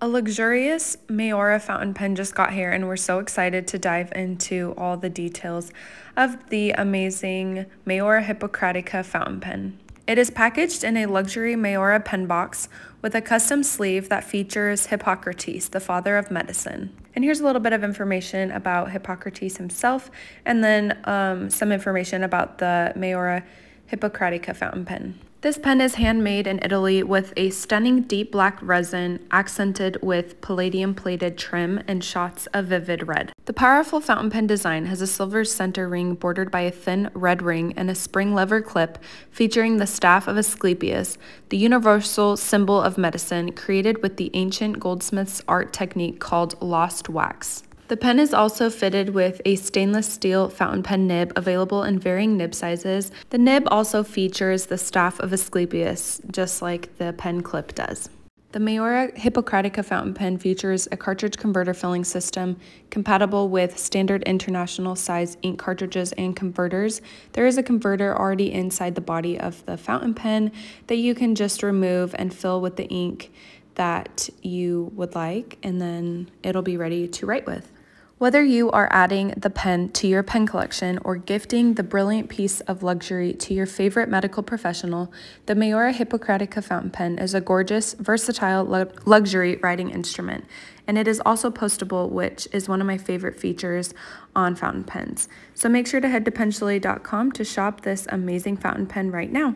A luxurious Maiora fountain pen just got here, and we're so excited to dive into all the details of the amazing Maiora Hippocratica fountain pen. It is packaged in a luxury Maiora pen box with a custom sleeve that features Hippocrates, the father of medicine. And here's a little bit of information about Hippocrates himself, and then um, some information about the Maiora Hippocratica fountain pen. This pen is handmade in Italy with a stunning deep black resin accented with palladium plated trim and shots of vivid red. The powerful fountain pen design has a silver center ring bordered by a thin red ring and a spring lever clip featuring the staff of Asclepius, the universal symbol of medicine created with the ancient goldsmith's art technique called lost wax. The pen is also fitted with a stainless steel fountain pen nib available in varying nib sizes. The nib also features the staff of Asclepius, just like the pen clip does. The Maiora Hippocratica fountain pen features a cartridge converter filling system compatible with standard international size ink cartridges and converters. There is a converter already inside the body of the fountain pen that you can just remove and fill with the ink that you would like, and then it'll be ready to write with. Whether you are adding the pen to your pen collection or gifting the brilliant piece of luxury to your favorite medical professional, the Maiora Hippocratica fountain pen is a gorgeous, versatile luxury writing instrument. And it is also postable, which is one of my favorite features on fountain pens. So make sure to head to penchalet.com to shop this amazing fountain pen right now.